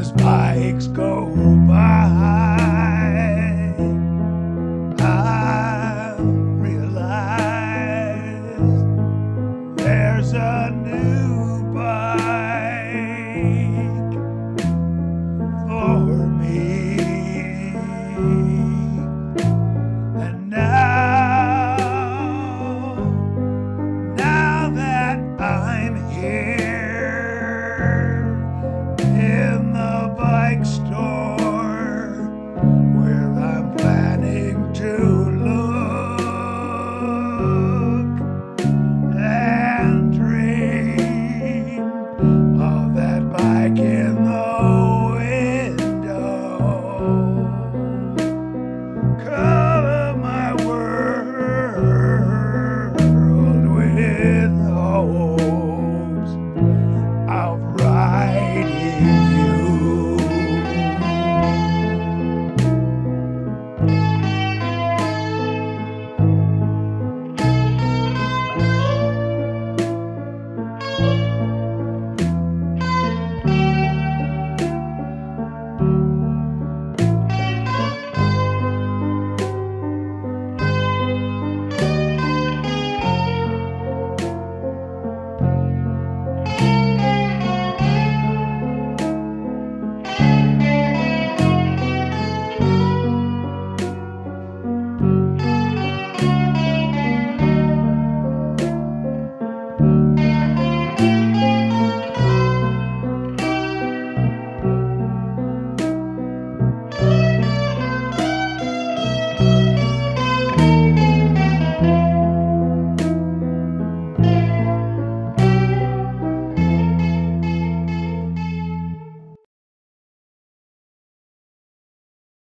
as bikes go by. I realize there's a new bike for me, and now, now that I'm here.